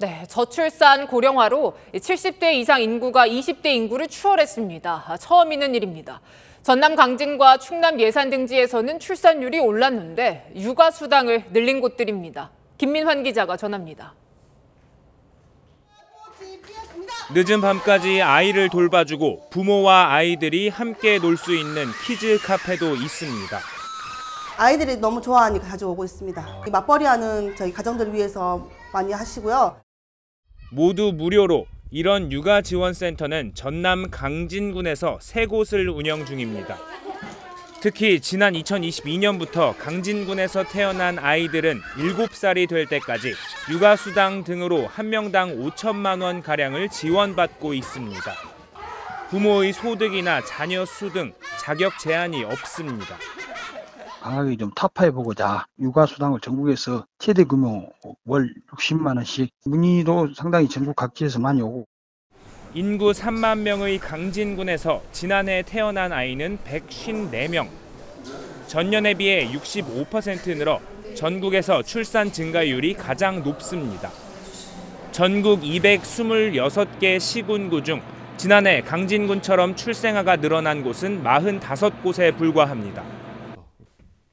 네, 저출산 고령화로 70대 이상 인구가 20대 인구를 추월했습니다. 아, 처음 있는 일입니다. 전남 강진과 충남 예산 등지에서는 출산율이 올랐는데 육아 수당을 늘린 곳들입니다. 김민환 기자가 전합니다. 늦은 밤까지 아이를 돌봐주고 부모와 아이들이 함께 놀 수 있는 키즈 카페도 있습니다. 아이들이 너무 좋아하니까 자주 오고 있습니다. 맞벌이하는 저희 가정들을 위해서 많이 하시고요. 모두 무료로 이런 육아 지원 센터는 전남 강진군에서 세 곳을 운영 중입니다. 특히 지난 2022년부터 강진군에서 태어난 아이들은 7살이 될 때까지 육아 수당 등으로 한 명당 5천만 원 가량을 지원받고 있습니다. 부모의 소득이나 자녀 수 등 자격 제한이 없습니다. 강하게 좀 타파해보고자 육아수당을 전국에서 최대 규모 월 60만 원씩 문의도 상당히 전국 각지에서 많이 오고 인구 3만 명의 강진군에서 지난해 태어난 아이는 154명. 전년에 비해 65% 늘어 전국에서 출산 증가율이 가장 높습니다. 전국 226개 시군구 중 지난해 강진군처럼 출생아가 늘어난 곳은 45곳에 불과합니다.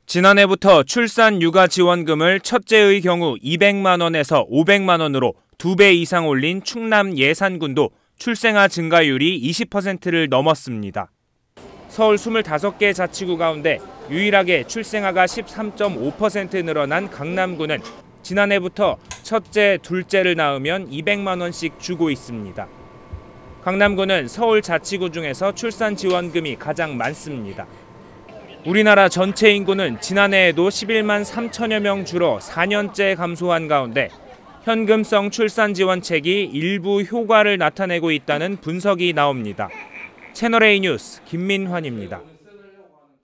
지난해부터 출산 육아 지원금을 첫째의 경우 200만 원에서 500만 원으로 2배 이상 올린 충남 예산군도 출생아 증가율이 20%를 넘었습니다. 서울 25개 자치구 가운데 유일하게 출생아가 13.5% 늘어난 강남구는 지난해부터 첫째, 둘째를 낳으면 200만 원씩 주고 있습니다. 강남구는 서울 자치구 중에서 출산 지원금이 가장 많습니다. 우리나라 전체 인구는 지난해에도 11만 3천여 명 줄어 4년째 감소한 가운데 현금성 출산 지원책이 일부 효과를 나타내고 있다는 분석이 나옵니다. 채널A 뉴스 김민환입니다.